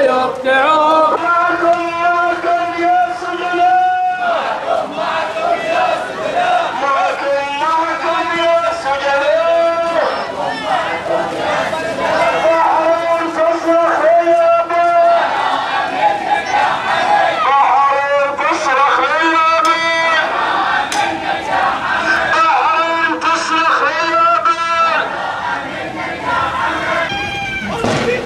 يقطعون معكم معكم يا سجناء معكم معكم يا سجناء معكم معكم يا سجناء معكم معكم يا سجناء بحر تصرخ يا بي بحر تصرخ يا بي بحر تصرخ يا بي